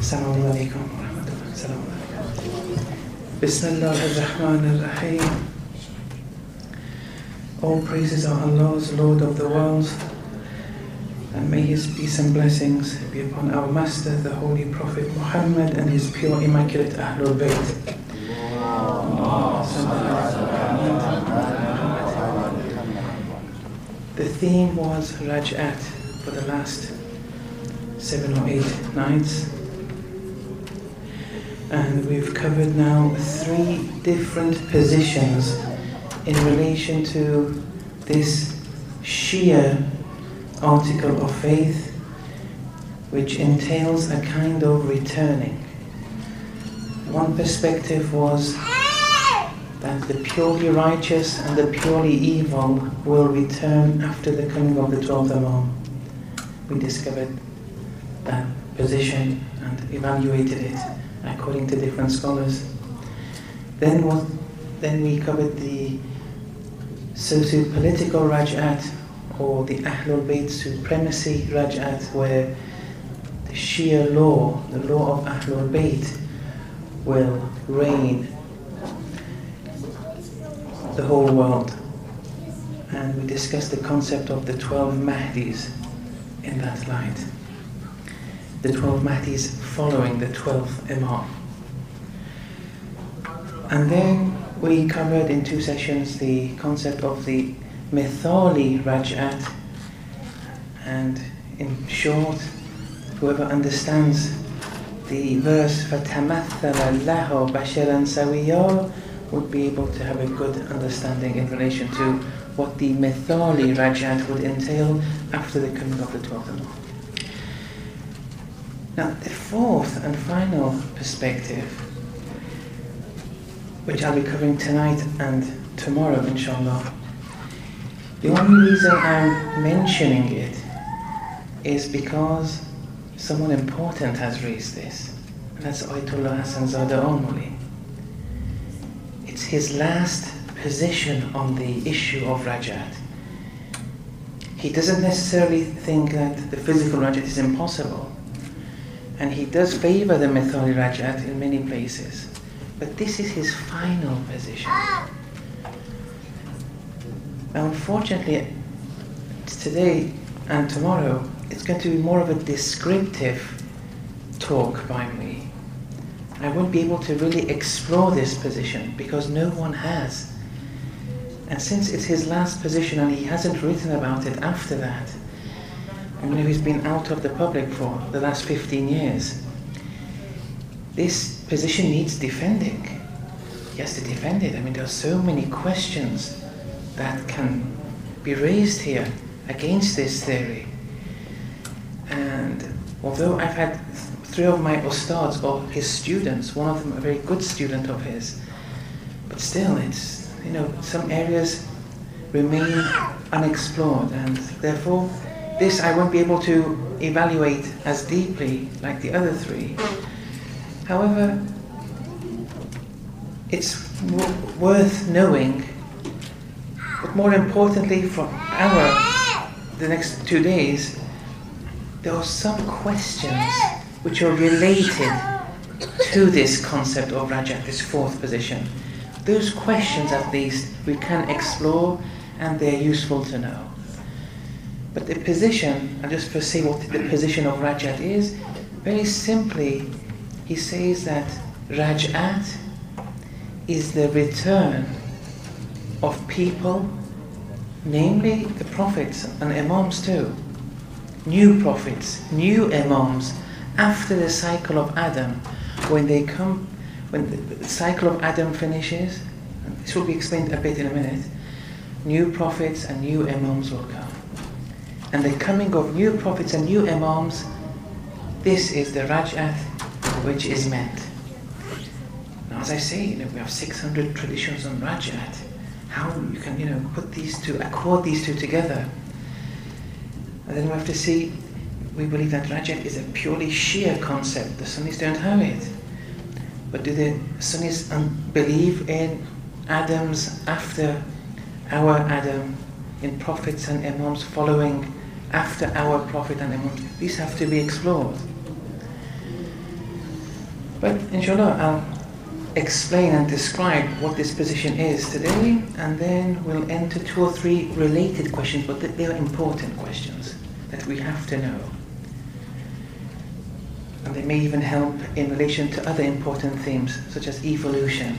السلام عليكم ورحمة الله السلام عليكم بسم الله الرحمن الرحيم All praises are Allah's Lord of the worlds and may His peace and blessings be upon our Master, the Holy Prophet Muhammad and His pure Immaculate Ahlul Bayt. The theme was Raj'at for the last seven or eight nights. And we've covered now three different positions in relation to this Shia article of faith, which entails a kind of returning. One perspective was that the purely righteous and the purely evil will return after the coming of the 12th Imam. We discovered that position and evaluated it according to different scholars. Then what then we covered the socio-political raj'at or the Ahlul Bayt supremacy raj'at where the Shia law, the law of Ahlul Bayt will reign the whole world. And we discussed the concept of the 12 Mahdis in that light The 12 Mahdis following the 12th Imam. And then we covered in two sessions the concept of the Mithali Raj'at. And in short, whoever understands the verse فَتَمَثَّلَ لَهُ بَشَرًا سَوِيًّا would be able to have a good understanding in relation to what the Mithali Raj'at would entail after the coming of the 12th Imam. Now, the fourth and final perspective, which I'll be covering tonight and tomorrow, inshallah, the only reason I'm mentioning it is because someone important has raised this, and that's Ayatollah Hassan Zadeh Amoli. It's his last position on the issue of Rajat. He doesn't necessarily think that the physical Rajat is impossible. And he does favor the Mithali Rajat in many places. But this is his final position. Now, unfortunately, today and tomorrow, it's going to be more of a descriptive talk by me. I won't be able to really explore this position because no one has. And since it's his last position and he hasn't written about it after that, I know he's been out of the public for the last 15 years, this position needs defending. He has to defend it. I mean, there are so many questions that can be raised here against this theory. And although I've had three of my ustads or his students, one of them a very good student of his, but still it's, you know, some areas remain unexplored and therefore this I won't be able to evaluate as deeply like the other three. However, it's w- worth knowing, but more importantly for our, the next two days, there are some questions which are related to this concept of Rajat, this fourth position. Those questions, at least, we can explore and they're useful to know. But the position, and just for say what the position of Rajat is, very simply, he says that Rajat is the return of people, namely the prophets and imams too, new prophets, new imams, after the cycle of Adam, when they come, when the cycle of Adam finishes, this will be explained a bit in a minute, new prophets and new imams will come. And the coming of new prophets and new imams, this is the Raj'at which is meant. Now, as I say, you know, we have 600 traditions on Raj'at. How you can, you know, put these two, accord these two together. And then we have to see we believe that Rajat is a purely Shia concept. The Sunnis don't have it. But do the Sunnis believe in Adams after our Adam, in prophets and imams following after our prophet and imams? These have to be explored. But inshallah, I'll explain and describe what this position is today, and then we'll enter two or three related questions, but they are important questions that we have to know. And they may even help in relation to other important themes, such as evolution,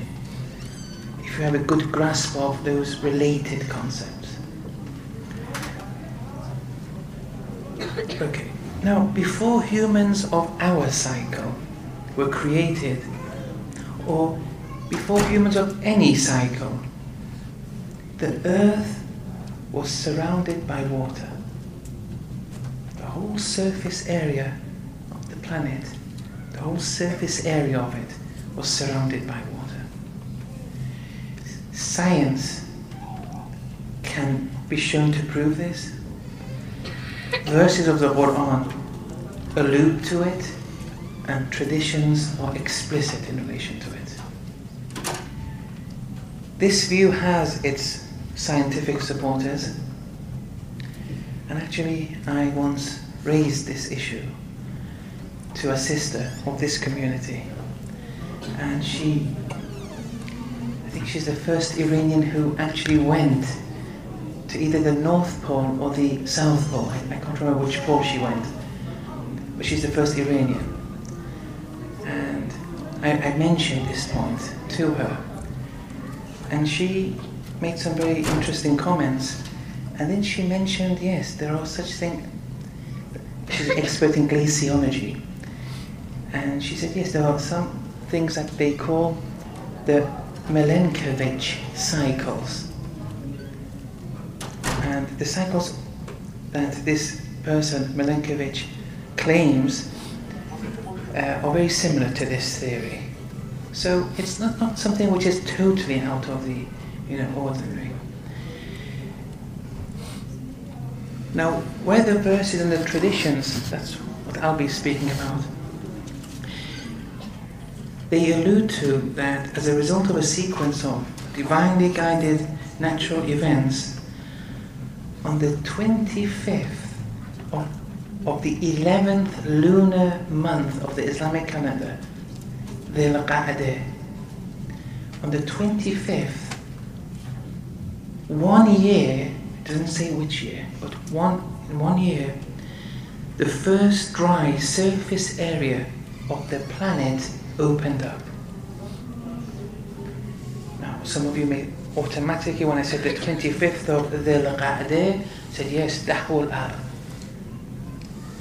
if you have a good grasp of those related concepts. Okay, now before humans of our cycle were created, or before humans of any cycle, the earth was surrounded by water. The whole surface area of the planet, the whole surface area of it was surrounded by water. Science can be shown to prove this. Verses of the Quran allude to it and traditions are explicit in relation to it. This view has its scientific supporters, and actually, I once raised this issue to a sister of this community, and she, I think she's the first Iranian who actually went to either the North Pole or the South Pole. I, I can't remember which pole she went, but she's the first Iranian. And I, I mentioned this point to her. And she made some very interesting comments. And then she mentioned, yes, there are such things. She's an expert in glaciology. And she said, yes, there are some things that they call the Milankovitch cycles. And the cycles that this person, Milankovitch, claims uh, are very similar to this theory. So it's not, not something which is totally out of the you know, ordinary. Now, where the verses and the traditions, that's what I'll be speaking about, they allude to that as a result of a sequence of divinely guided natural events, on the 25th of of the 11th lunar month of the Islamic calendar, Dhul Qa'dah, on the 25th, one year, it doesn't say which year, but one in one year, the first dry surface area of the planet opened up. Now, some of you may automatically, when I said the 25th of Dhul Qa'dah, said yes, Dahwul Ard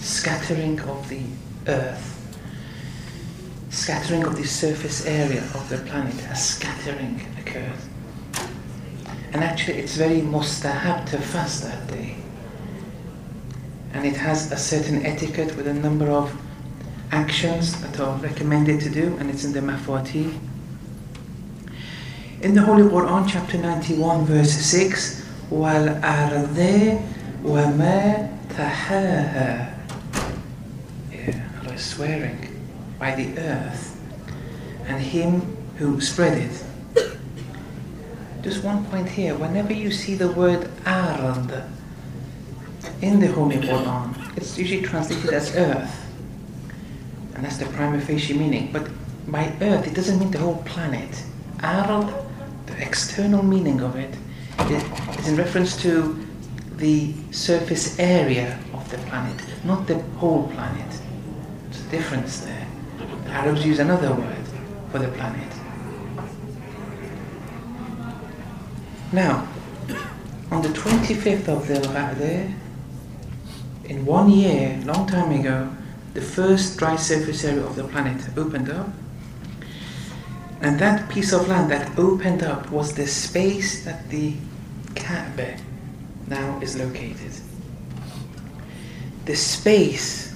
scattering of the earth, scattering of the surface area of the planet, a scattering occurs. And actually, it's very mustahab to fast that day. And it has a certain etiquette with a number of actions that are recommended to do, and it's in the Mafati. In the Holy Quran, chapter 91, verse 6, وَالْأَرْضِ وَمَا تَحَاهَا Allah is swearing by the earth and Him who spread it. Just one point here whenever you see the word Ard in the Holy Quran, it's usually translated as earth. And that's the prima facie meaning. But by earth, it doesn't mean the whole planet. Ard, the external meaning of it, is in reference to the surface area of the planet, not the whole planet There's a difference there. The Arabs use another word for the planet. Now, on the 25th of Dhul Qa'dah, in one year, long time ago, the first dry surface area of the planet opened up. And that piece of land that opened up was the space that the Kaaba now is located. The space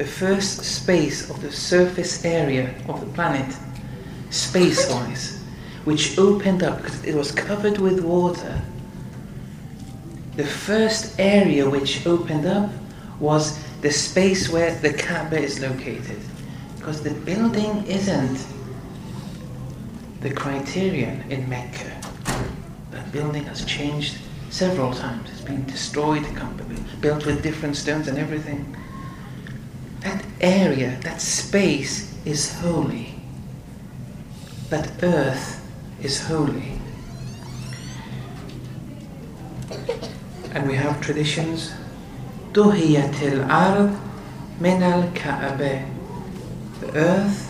the first space of the surface area of the planet, space wise, which opened up because it was covered with water. The first area which opened up was the space where the Kaaba is located. Because the building isn't the criterion in Mecca. That building has changed several times. It's been destroyed, built with different stones and everything. That area, that space is holy. That earth is holy. And we have traditions. Duhiyat al-ard min al-ka'bah. The earth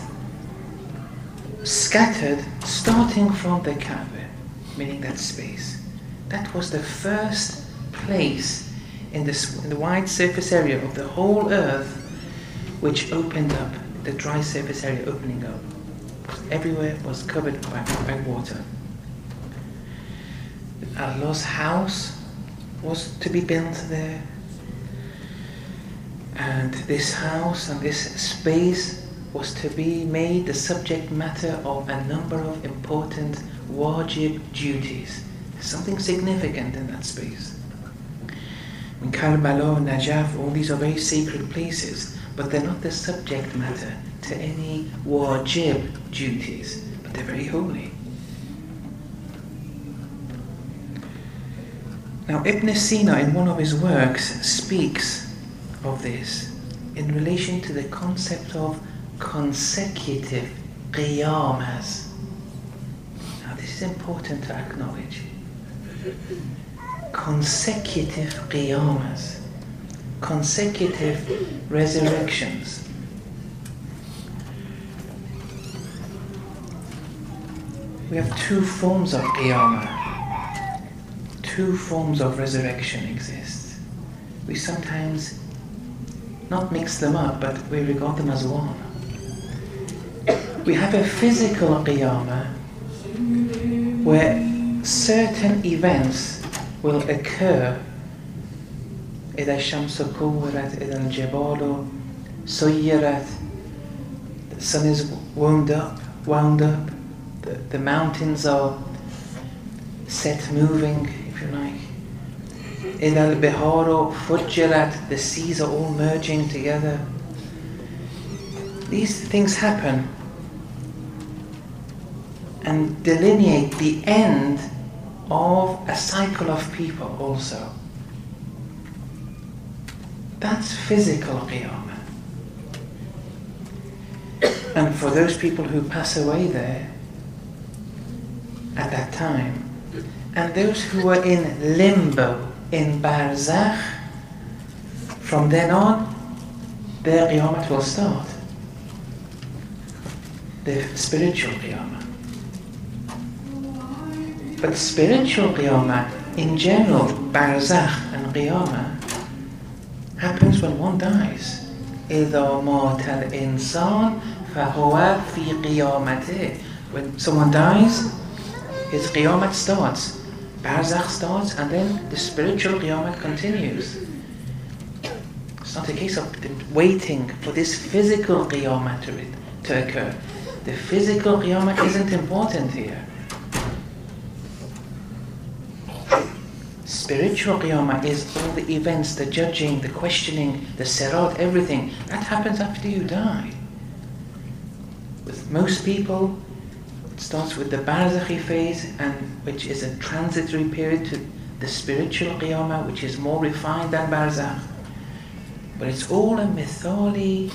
scattered starting from the Kaaba, meaning that space. That was the first place in, this, in the wide surface area of the whole earth which opened up, the dry surface area opening up. Everywhere was covered by, by water. Allah's house was to be built there. And this house and this space was to be made the subject matter of a number of important wajib duties. Something significant in that space. In Karbala, Najaf, all these are very sacred places, but they're not the subject matter to any wajib duties, but they're very holy. Now, Ibn Sina, in one of his works, speaks of this in relation to the concept of consecutive qiyamas. Now, this is important to acknowledge. Consecutive qiyamas, consecutive resurrections. We have two forms of qiyamah. Two forms of resurrection exist. We sometimes not mix them up, but we regard them as one We have a physical qiyamah where certain events will occur إذا الشمس كورت إذا الجبال سيرت The sun is wound up, wound up the, the mountains are set moving, if you like. إذا البحار فجرت The seas are all merging together. These things happen and delineate the end of a cycle of people also. That's physical qiyamah. And for those people who pass away there at that time, and those who were in limbo, in barzakh, from then on, their qiyamah will start. The spiritual qiyamah. But spiritual qiyamah, in general, barzakh and qiyamah, happens when one dies. إذا مات الإنسان فهو في قيامته. When someone dies, his qiyamah starts. Barzakh starts and then the spiritual qiyamah continues. It's not a case of waiting for this physical qiyamah to, to occur. The physical qiyamah isn't important here. Spiritual qiyamah is all the events, the judging, the questioning, the sirat, everything. That happens after you die. With most people, it starts with the barzakhi phase, and which is a transitory period to the spiritual qiyamah, which is more refined than barzakh. But it's all a mithali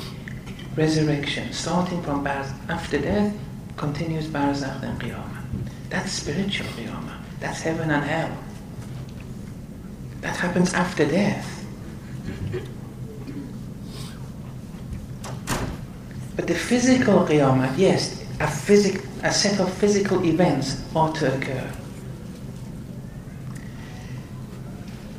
resurrection, starting from barzakh. After death, continues barzakh and qiyamah. That's spiritual qiyamah. That's heaven and hell. That happens after death. But the physical qiyamah, yes, a, physic, a set of physical events ought to occur.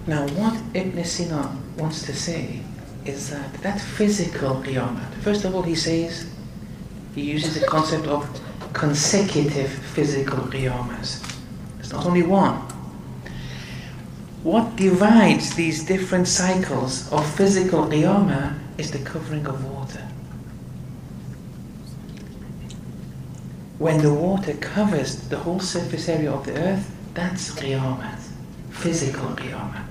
Now, what Ibn Sina wants to say is that that physical qiyamah, first of all, he says, he uses the concept of consecutive physical qiyamahs. It's not only one. What divides these different cycles of physical qiyamah is the covering of water. When the water covers the whole surface area of the earth, that's qiyamah, physical qiyamah.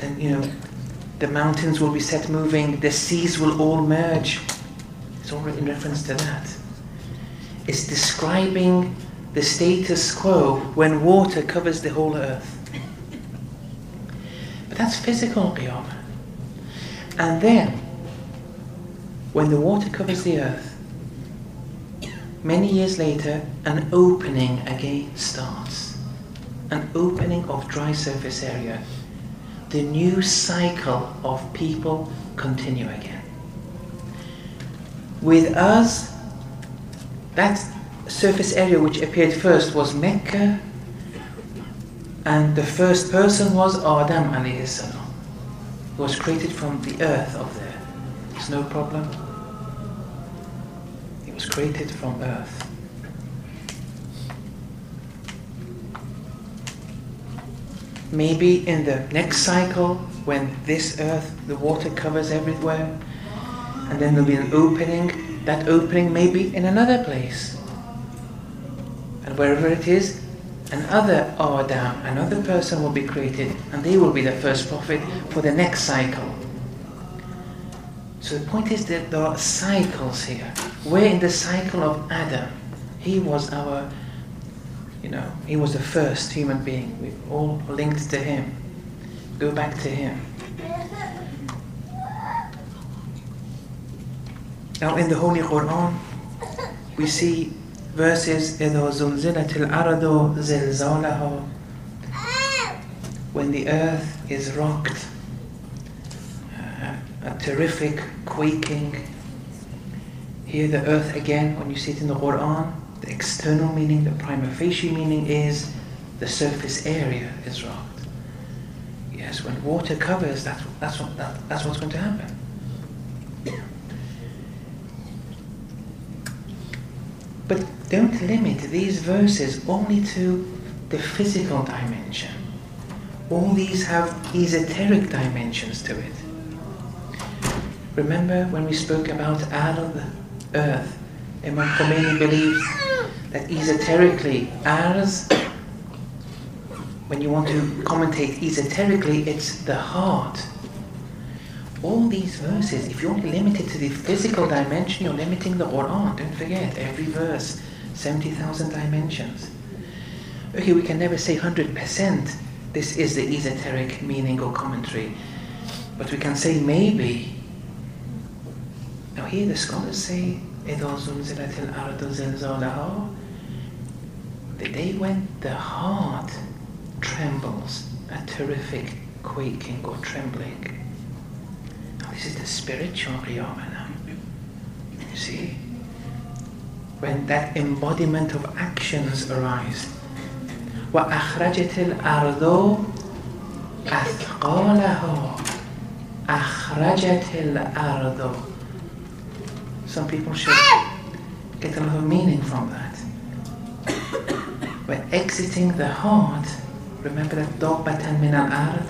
And you know, the mountains will be set moving, the seas will all merge. It's all in reference to that. It's describing the status quo when water covers the whole earth. But that's physical qiyamah. And then when the water covers the earth, many years later, an opening again starts. An opening of dry surface area. The new cycle of people continue again. With us, that surface area which appeared first was Mecca, and the first person was Adam alayhi salam, who was created from the earth of there. There's no problem. He was created from earth. Maybe in the next cycle, when this earth, the water covers everywhere, and then there'll be an opening, that opening may be in another place. Wherever it is, another Adam, another person will be created, and they will be the first prophet for the next cycle. So the point is that there are cycles here. We're in the cycle of Adam. He was our, you know, he was the first human being. We're all linked to him. Go back to him. Now in the Holy Quran, we see verses إِذَا زُلْزِلَتِ الْأَرْضُ زِلْزَالَهَا When the earth is rocked, uh, a terrific quaking. Here the earth again, when you see it in the Quran, the external meaning, the prima facie meaning is the surface area is rocked. Yes, when water covers, that's, that's, what, that, that's what's going to happen. But don't limit these verses only to the physical dimension. All these have esoteric dimensions to it. Remember when we spoke about Al earth, Imam Khomeini believes that esoterically, ours, when you want to commentate esoterically, it's the heart. All these verses, if you only limited to the physical dimension, you're limiting the Quran. Don't forget, every verse, 70,000 dimensions. Okay, we can never say 100% this is the esoteric meaning or commentary, but we can say maybe. Now here the scholars say, the day when the heart trembles, a terrific quaking or trembling. Now this is the spiritual phenomena. You see? When that embodiment of actions arise. وأخرجت الأرض أثقالها أخرجت الأرض Some people should get a lot of meaning from that. When exiting the heart, remember that ضربة من الأرض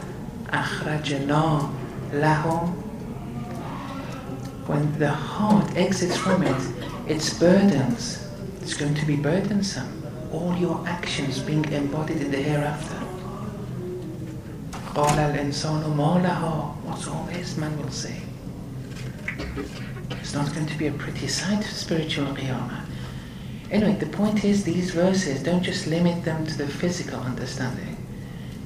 أخرجنا لهم When the heart exits from it, its burdens, it's going to be burdensome all your actions being embodied in the hereafter. قال الإنسان ما لها What's all this, man will say. It's not going to be a pretty sight, spiritual qiyamah. Anyway, the point is these verses, don't just limit them to the physical understanding.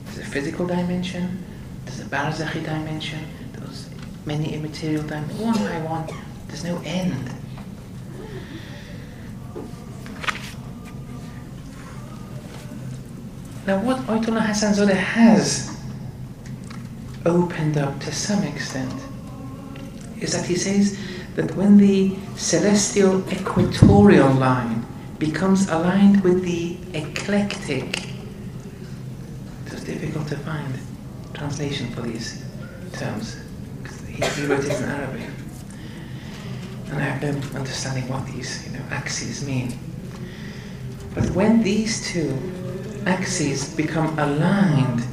There's a physical dimension, there's a barzakhi dimension, there's many immaterial dimensions, one by one. There's no end. Now, what Ayatollah Hassan Zadeh has opened up to some extent is that he says that when the celestial equatorial line becomes aligned with the ecliptic, it was difficult to find translation for these terms because he wrote it in Arabic, and I have no understanding what these you know axes mean. But when these two axes become aligned,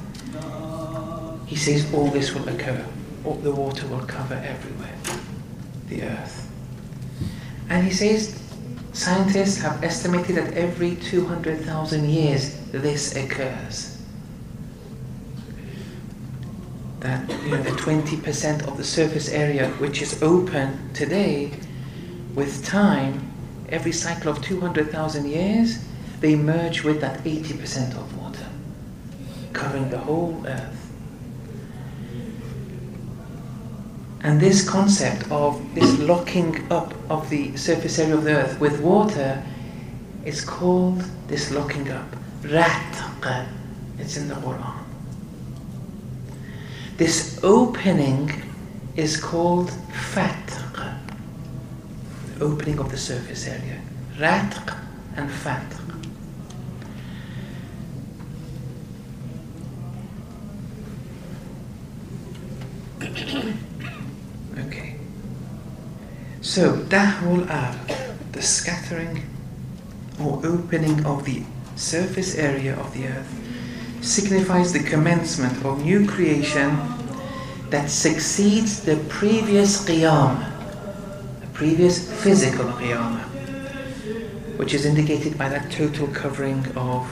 he says all this will occur. All the water will cover everywhere, the earth. And he says scientists have estimated that every 200,000 years this occurs. That you know the 20% of the surface area which is open today, with time, every cycle of 200,000 years, they merge with that 80% of water, covering the whole earth. And this concept of this locking up of the surface area of the earth with water is called this locking up. Ratq. It's in the Quran. This opening is called fatq. The opening of the surface area. Ratq and fatq. Okay. So, dahul ar, the scattering or opening of the surface area of the earth, signifies the commencement of new creation that succeeds the previous qiyamah, the previous physical qiyamah, which is indicated by that total covering of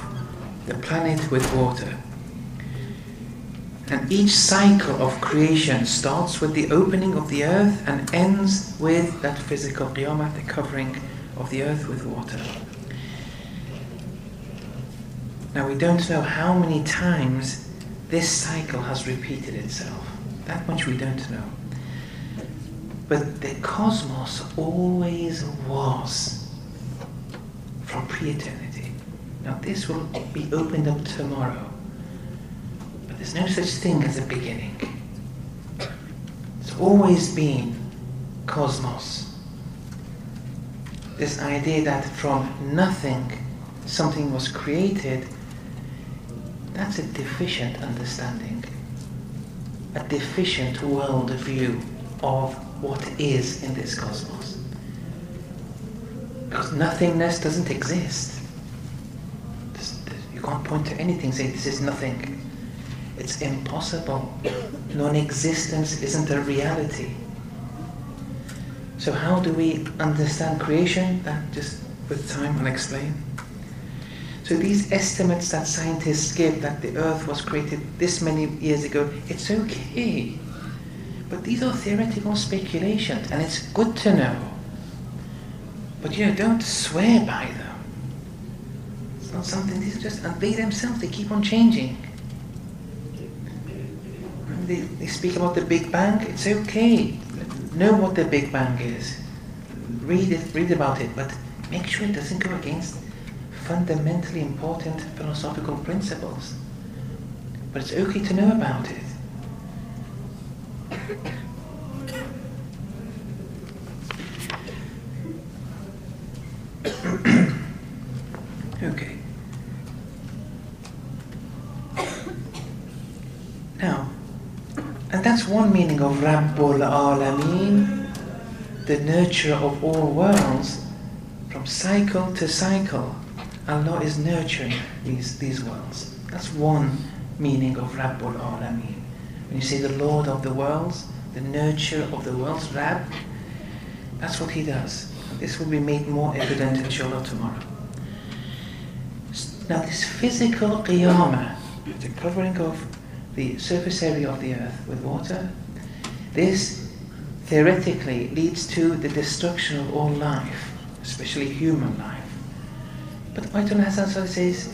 the planet with water. And each cycle of creation starts with the opening of the earth and ends with that physical qiyamah, the covering of the earth with water. Now we don't know how many times this cycle has repeated itself. That much we don't know. But the cosmos always was from pre eternity. Now this will be opened up tomorrow. There's no such thing as a beginning. It's always been cosmos. This idea that from nothing something was created that's a deficient understanding, a deficient world view of what is in this cosmos. Because nothingness doesn't exist. You can't point to anything say this is nothing. It's impossible. Non existence isn't a reality. So, how do we understand creation? That just with time I'll explain. So these estimates that scientists give that the Earth was created this many years ago, it's okay. But these are theoretical speculations, and it's good to know. But you know, don't swear by them. It's not something, these are just, and they themselves, they keep on changing. They, they speak about the Big Bang, it's okay. Know what the Big Bang is. Read it, read about it, but make sure it doesn't go against fundamentally important philosophical principles. But it's okay to know about it. okay. Now, and that's one meaning of Rabbul Alameen, the nurturer of all worlds, from cycle to cycle. Allah is nurturing these, these worlds. That's one meaning of Rabbul Alameen. When you say the Lord of the worlds, the nurturer of the worlds, Rab, that's what He does. This will be made more evident inshallah tomorrow. Now this physical qiyamah, the covering of the surface area of the earth with water, this theoretically leads to the destruction of all life, especially human life. But Ayatollah Hassan says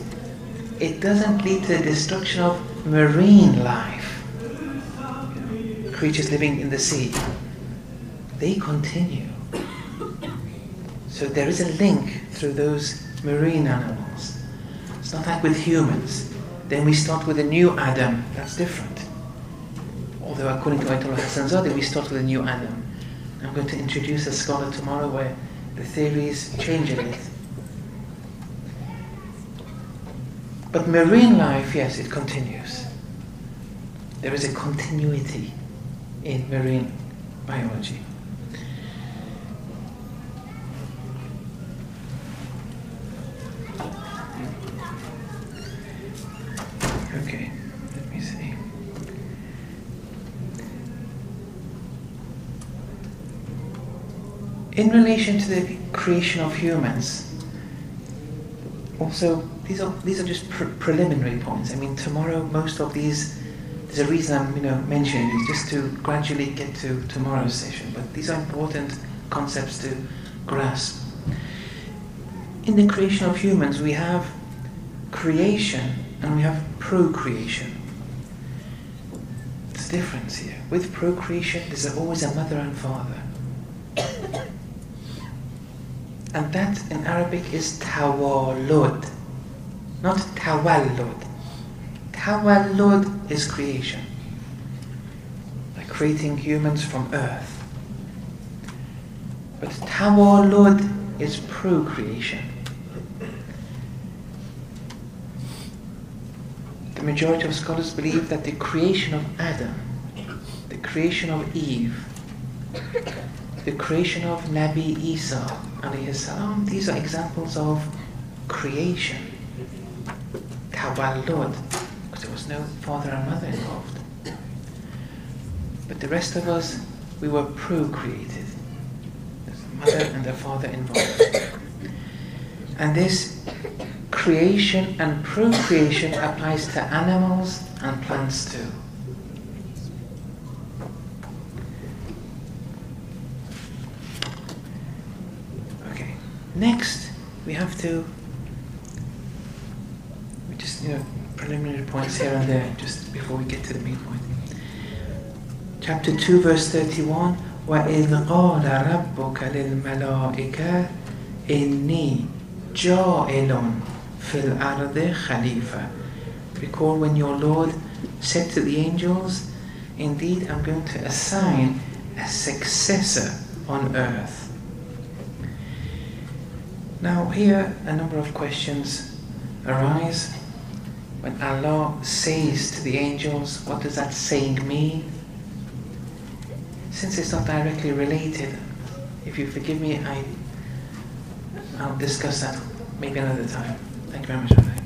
it doesn't lead to the destruction of marine life, creatures living in the sea. They continue. So there is a link through those marine animals. It's not like with humans. Then we start with a new Adam. That's different. Although according to Ayatollah Hassanzadeh, we start with a new Adam. I'm going to introduce a scholar tomorrow where the theories change a bit. But marine life, yes, it continues. There is a continuity in marine biology. Okay, let me see. In relation to the creation of humans, also these are these are just pre- preliminary points. I mean, tomorrow most of these. There's a reason I'm you know mentioning these just to gradually get to tomorrow's session. But these are important concepts to grasp. In the creation of humans, we have creation and we have procreation. It's difference here. With procreation, there's always a mother and father. And that in Arabic is tawalud, not tawallud. Tawallud is creation, like creating humans from earth. But tawalud is procreation. The majority of scholars believe that the creation of Adam, the creation of Eve, the creation of Nabi Isa, salam, these are examples of creation. Tawallud, because there was no father and mother involved. But the rest of us, we were procreated. There's a mother and a father involved. And this creation and procreation applies to animals and plants too. Okay, next we have to we just you know preliminary points here and there just before we get to the main point. Chapter 2 verse 31 وَإِذْ قَالَ رَبُّكَ لِلْمَلَائِكَةِ إِنِّي جَائِلٌ fil arde khalifa. Recall when your Lord said to the angels, Indeed, I'm going to assign a successor on earth. Now, here a number of questions arise. When Allah says to the angels, what does that saying mean? Since it's not directly related, if you forgive me, I, I'll discuss that maybe another time. Thank you very much. For that.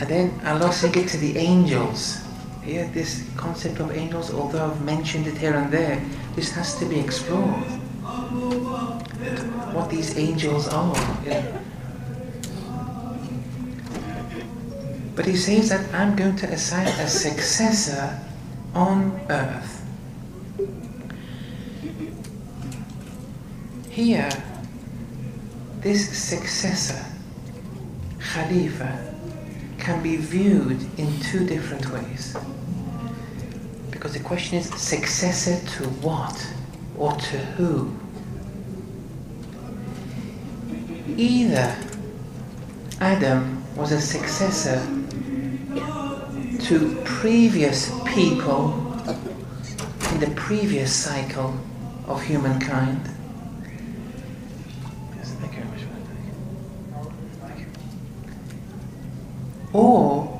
And then Allah said it to the angels. Here, this concept of angels, although I've mentioned it here and there, this has to be explored. What these angels are. But he says that I'm going to assign a successor on earth. Here, this successor Khalifa can be viewed in two different ways. Because the question is successor to what or to who? Either Adam was a successor to previous people in the previous cycle of humankind or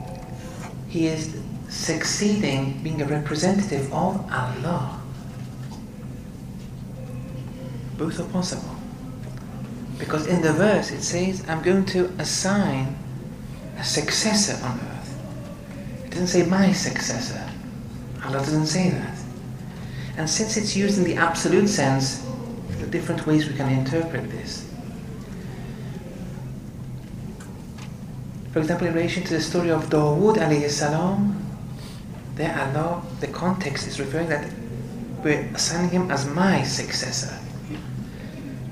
he is succeeding being a representative of Allah. Both are possible. Because in the verse it says, I'm going to assign a successor on earth. It doesn't say my successor. Allah doesn't say that. And since it's used in the absolute sense, there are different ways we can interpret this. For example, in relation to the story of Dawood alayhi salam, there Allah, the context is referring that we're assigning him as my successor.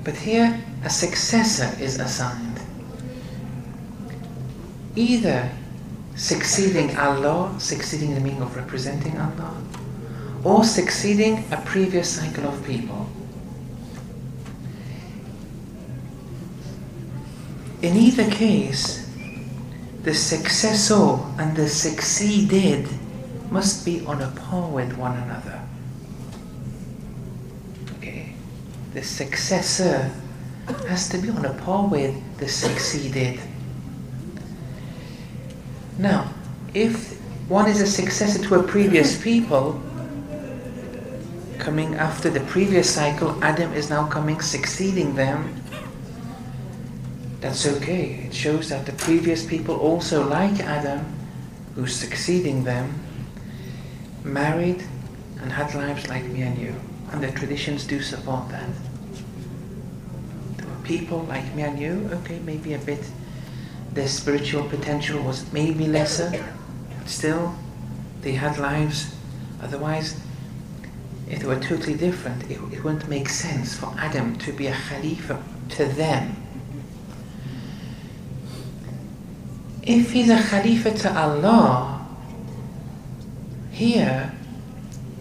But here, a successor is assigned. Either succeeding Allah, succeeding in the meaning of representing Allah, or succeeding a previous cycle of people. In either case, the successor and the succeeded must be on a par with one another. Okay? The successor has to be on a par with the succeeded. Now, if one is a successor to a previous people, coming after the previous cycle, Adam is now coming succeeding them that's okay. It shows that the previous people also like Adam, who's succeeding them, married and had lives like me and you. And the traditions do support that. People like me and you, okay, maybe a bit, their spiritual potential was maybe lesser, still, they had lives. Otherwise, if they were totally different, it, it wouldn't make sense for Adam to be a Khalifa to them if he's a Khalifa to Allah, here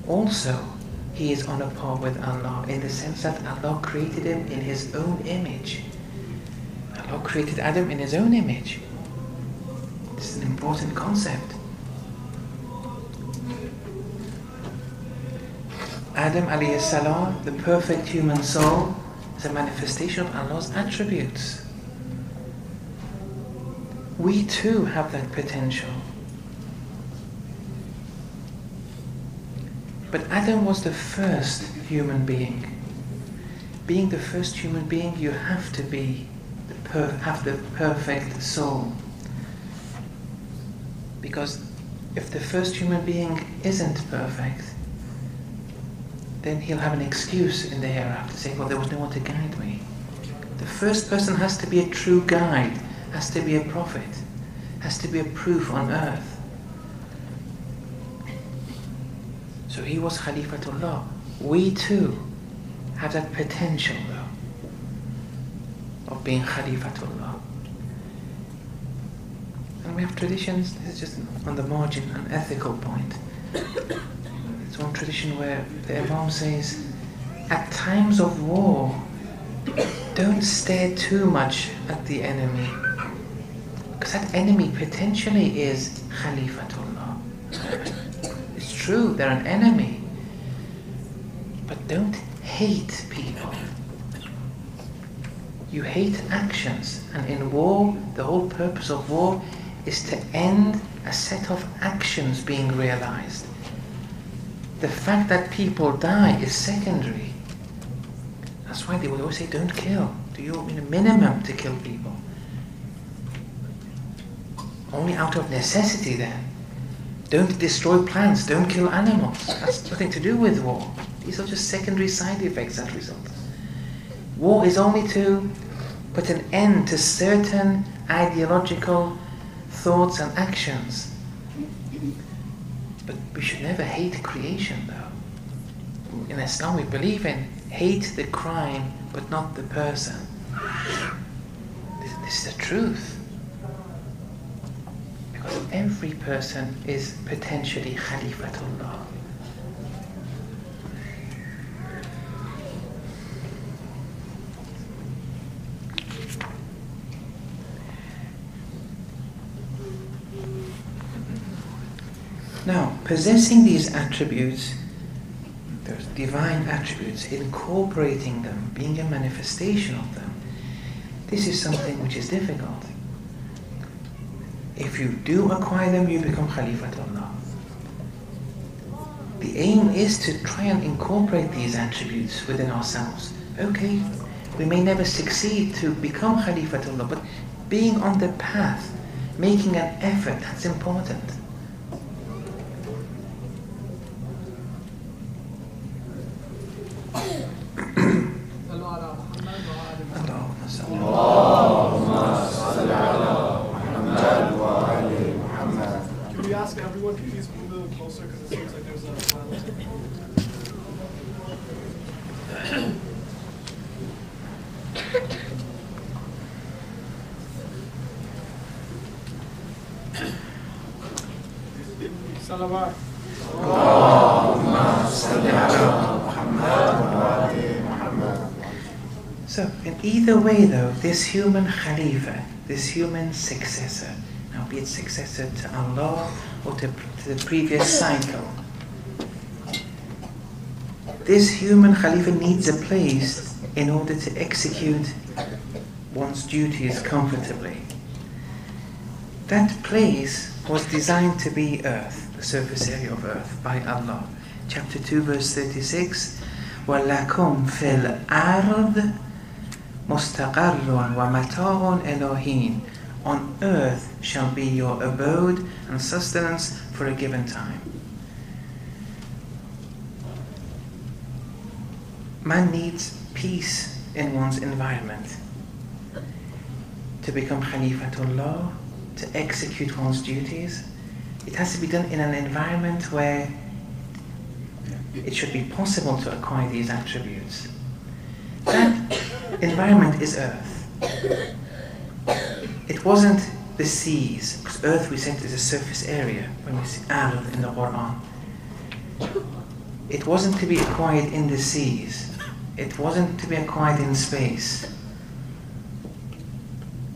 also he is on a par with Allah in the sense that Allah created him in his own image. Allah created Adam in his own image. This is an important concept. Adam alayhi salam, the perfect human soul, is a manifestation of Allah's attributes. We too have that potential. But Adam was the first human being. Being the first human being, you have to be the per- have the perfect soul. Because if the first human being isn't perfect, then he'll have an excuse in the hereafter, saying, "Well, there was no one to guide me." The first person has to be a true guide, has to be a prophet, has to be a proof on earth. So he was Khalifatullah. We too have that potential though of being Khalifatullah. And we have traditions, this is just on the margin, an ethical point. It's one tradition where the Imam says, at times of war, don't stare too much at the enemy. Because that enemy potentially is Khalifatullah true, they're an enemy. But don't hate people. You hate actions. And in war, the whole purpose of war is to end a set of actions being realized. The fact that people die is secondary. That's why they would always say, don't kill. Do you mean a minimum to kill people? Only out of necessity then. Don't destroy plants, don't kill animals. That's nothing to do with war. These are just secondary side effects that result. War is only to put an end to certain ideological thoughts and actions. But we should never hate creation though. In Islam we believe in hate the crime but not the person. This, this is the truth. Because every person is potentially Khalifatullah. Now, possessing these attributes, those divine attributes, incorporating them, being a manifestation of them, this is something which is difficult. If you do acquire them, you become Khalifatullah. The aim is to try and incorporate these attributes within ourselves. Okay, we may never succeed to become Khalifatullah, but being on the path, making an effort, that's important. So, in either way, though, this human Khalifa, this human successor, now be it successor to Allah or to, to the previous cycle, this human Khalifa needs a place in order to execute one's duties comfortably. That place was designed to be earth, surface area of earth, by Allah. Chapter 2, verse 36 وَلَكُمْ فِي الْأَرْضِ مُسْتَقَرٌ وَمَتَاعٌ إِلَهِينَ On earth shall be your abode and sustenance for a given time. Man needs peace in one's environment to become Khalifatullah, to execute one's duties. it has to be done in an environment where it should be possible to acquire these attributes. That environment is earth. It wasn't the seas, because earth we said is a surface area when we see Ard in the Quran. it wasn't to be acquired in the seas. It wasn't to be acquired in space.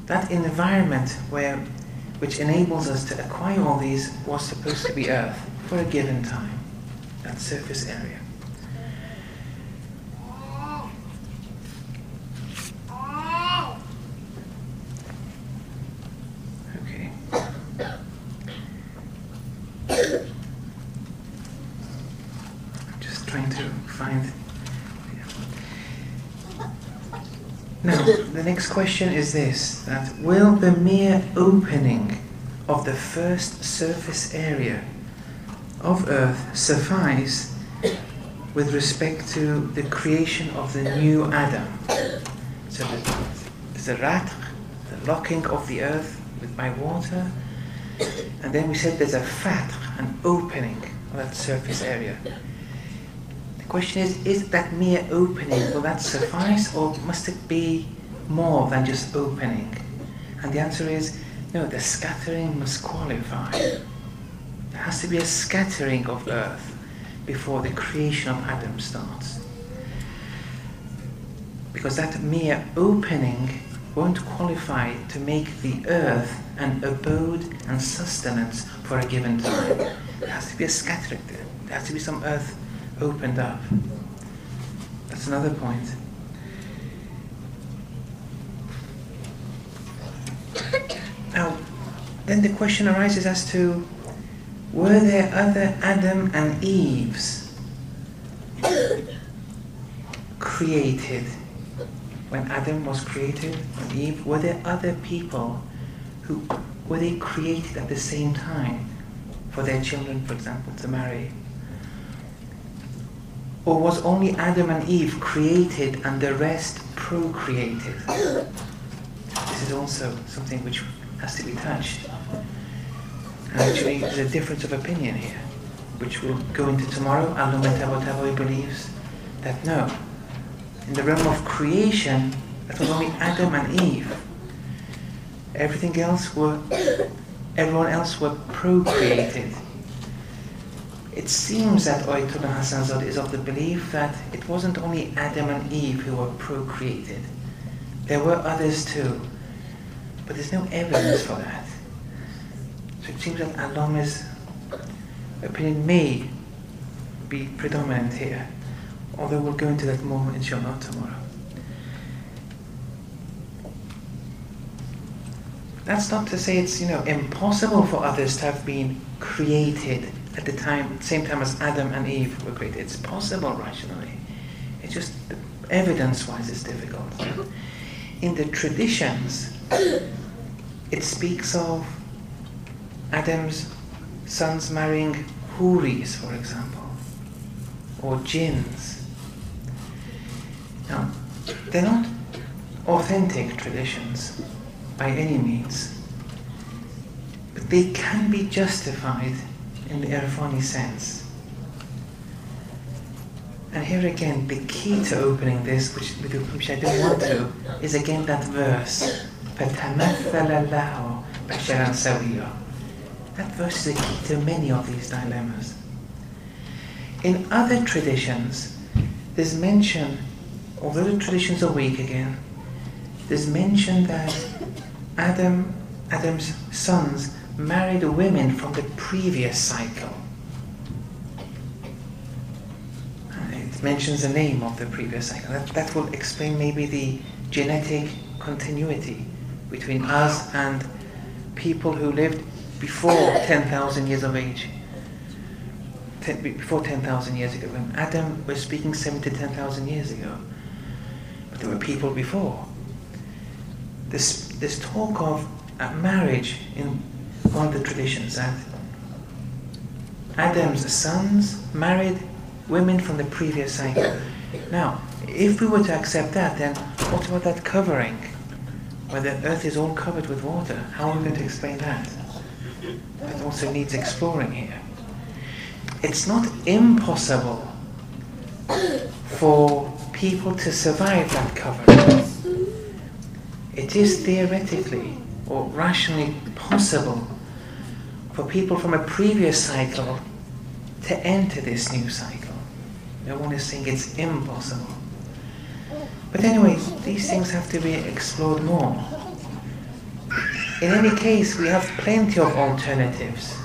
That environment where, which enables us to acquire all these was supposed to be Earth for a given time, that surface area. Okay. I'm just trying to find. Now, the next question is this that will the mere opening of the first surface area of Earth suffice with respect to the creation of the new Adam? So the, the ratq, the locking of the earth with my water, and then we said there's a fat, an opening of that surface area. The question is, is that mere opening, will that suffice or must it be more than just opening? And the answer is, no, the scattering must qualify. There has to be a scattering of earth before the creation of Adam starts. Because that mere opening won't qualify to make the earth an abode and sustenance for a given time. There has to be a scattering there. There has to be some earth opened up. That's another point. Now, then the question arises as to were there other Adam and Eves created when Adam was created and Eve? Were there other people who were they created at the same time for their children, for example, to marry? Or was only Adam and Eve created and the rest procreated? This is also something which has to be touched. Actually, there's a difference of opinion here, which we'll go into tomorrow. Allama Tabatabai believes that no, in the realm of creation, that was only Adam and Eve. Everything else were, everyone else were procreated. It seems that Ayatollah Hassan Zadeh is of the belief that it wasn't only Adam and Eve who were procreated. There were others too. But there's no evidence for that. It seems that Allama's opinion may be predominant here. Although we'll go into that more inshallah tomorrow. That's not to say it's you know impossible for others to have been created at the time, same time as Adam and Eve were created. It's possible rationally. It's just evidence-wise it's difficult. In the traditions, it speaks of Adam's sons marrying Huris, for example, or jinns. Now, they're not authentic traditions by any means, but they can be justified in the Irfani sense. And here again, the key to opening this, which, which I don't want to, is again that verse. فَتَمَثَّلَ لَهُ بَشَرًا سَوِيًّا that verse is a key to many of these dilemmas. In other traditions, there's mention, although the traditions are weak again, there's mention that Adam, Adam's sons married women from the previous cycle. It mentions the name of the previous cycle. That, that will explain maybe the genetic continuity between us and people who lived before 10,000 years of age. Ten, before 10,000 years ago. When Adam was speaking 7 to 10,000 years ago. But there were people before. This, this talk of uh, marriage in one of the traditions that Adam's sons married women from the previous cycle. Now, if we were to accept that, then what about that covering? Where the earth is all covered with water. How are we going to explain that? That also needs exploring here. It's not impossible for people to survive that covering. It is theoretically or rationally possible for people from a previous cycle to enter this new cycle. No one is saying it's impossible. But anyway, these things have to be explored more. In any case, we have plenty of alternatives.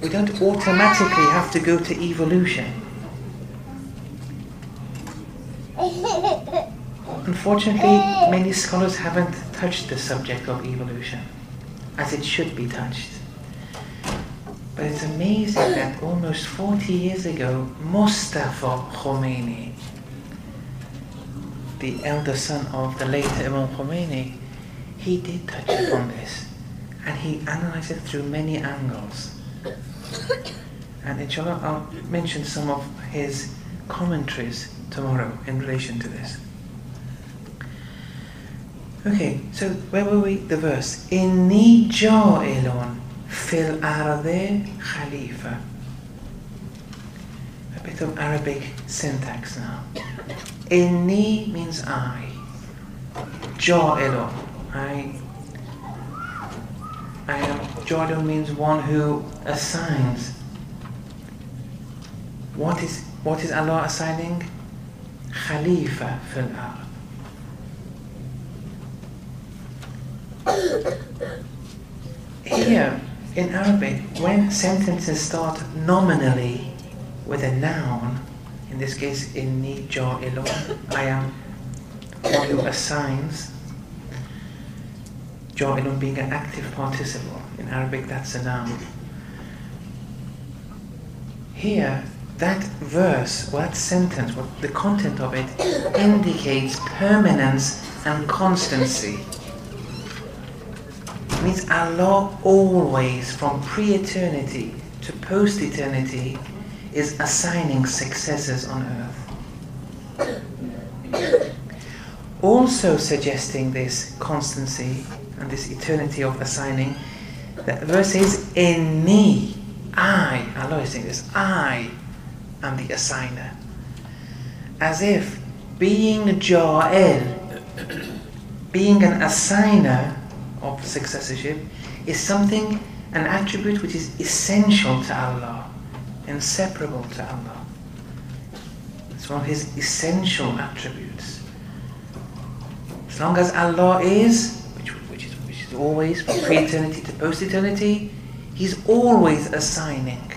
We don't automatically have to go to evolution. Unfortunately, many scholars haven't touched the subject of evolution as it should be touched. But it's amazing that almost 40 years ago, Mustafa Khomeini, the elder son of the late Imam Khomeini, he did touch upon this. And he analyzed it through many angles. And inshallah, I'll mention some of his commentaries tomorrow in relation to this. Okay, so where were we? The verse. Inni ja'ilun fil arde khalifa. A bit of Arabic syntax now. Inni means I. Ja'ilun. I. I am. Ja'ilun means one who assigns. What is what is Allah assigning? Khalifa fil ard. Here in Arabic, when sentences start nominally with a noun, in this case, inni ja'ilun, I am one who assigns, ja'ilun being an active participle. In Arabic, that's a noun. Here, that verse, or that sentence, what the content of it indicates permanence and constancy. It means Allah always, from pre-eternity to post-eternity, is assigning successors on earth. Also suggesting this constancy and this eternity of assigning, the verse is in me. I, Allah is saying this, I am the assigner. As if being Ja'el, being an assigner of successorship, is something, an attribute which is essential to Allah, inseparable to Allah. It's one of His essential attributes. As long as Allah is, which, which, is, which is always from pre eternity to post eternity, He's always assigning.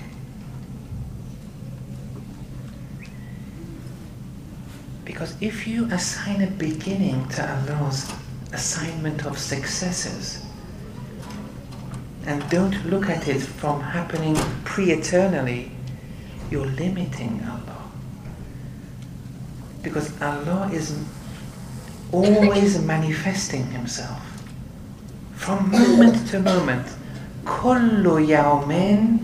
Because if you assign a beginning to Allah's assignment of successes and don't look at it from happening pre eternally, you're limiting Allah. Because Allah is always manifesting Himself from moment to moment. Kolo يوم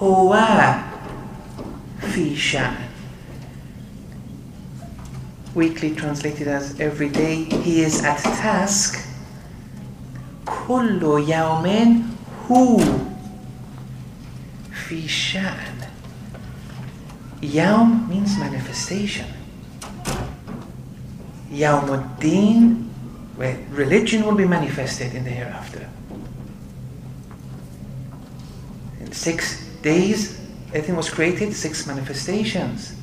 هو في شأن weakly translated as every day he is at task. Kolo يوم هو في شأن يوم means manifestation. يوم where religion will be manifested in the hereafter in six days everything was created six manifestations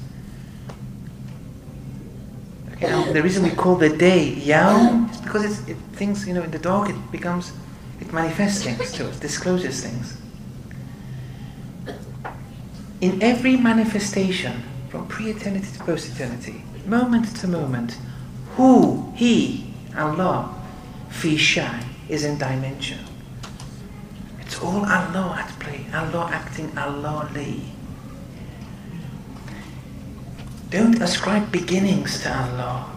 you know, the reason we call the day Yawm is because it's, it things, you know, in the dark it becomes, it manifests things to us, discloses things. In every manifestation, from pre-eternity to post-eternity, moment to moment, who, he, Allah, fi shan, is in dimension. It's all Allah at play, Allah acting Allah li. Don't ascribe beginnings to Allah.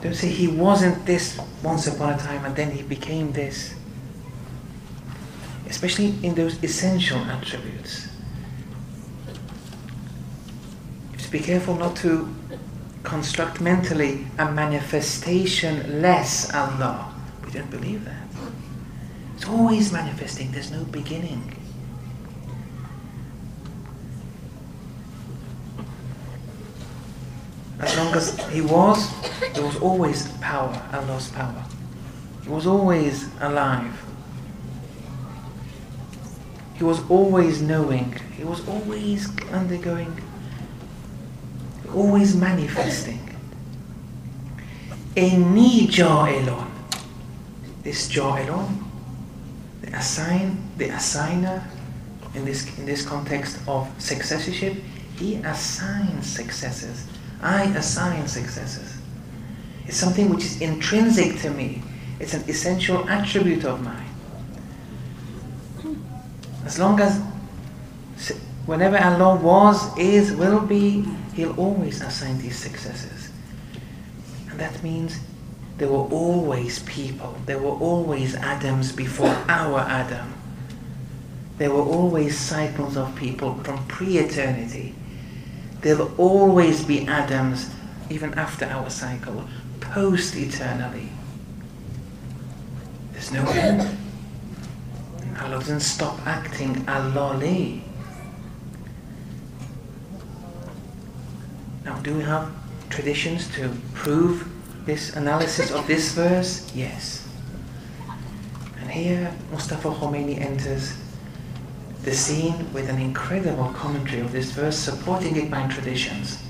Don't say he wasn't this once upon a time and then he became this. Especially in those essential attributes. You have to be careful not to construct mentally a manifestation less Allah. We don't believe that. It's always manifesting, there's no beginning. As long as he was, there was always power, Allah's power. He was always alive. He was always knowing. He was always undergoing, always manifesting. Inni ja'ilun. This ja'ilun, the assign, the assigner, in this in this context of successorship, he assigns successors. I assign successors. It's something which is intrinsic to me. It's an essential attribute of mine. As long as, whenever Allah was, is, will be, He'll always assign these successors. And that means there were always people, there were always Adams before our Adam. There were always cycles of people from pre eternity. There will always be Adams even after our cycle, post eternally. There's no end. Allah doesn't stop acting Allah Do we have traditions to prove this analysis of this verse? Yes. And here Mustafa Khomeini enters the scene with an incredible commentary of this verse, supporting it by traditions.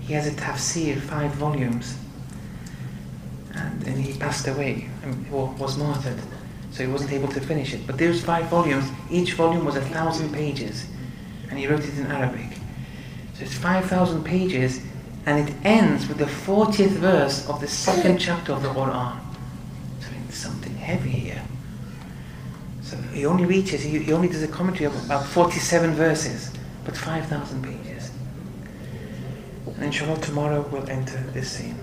He has a tafsir, five volumes, and then he passed away and was martyred, so he wasn't able to finish it. But there's five volumes, each volume was a thousand pages, and he wrote it in Arabic. So it's 5,000 pages, and it ends with the 40th verse of the second chapter of the Quran. So it's something heavy here. So he only reaches, he, he only does a commentary of about 47 verses, but 5,000 pages. And inshallah tomorrow we'll enter this scene.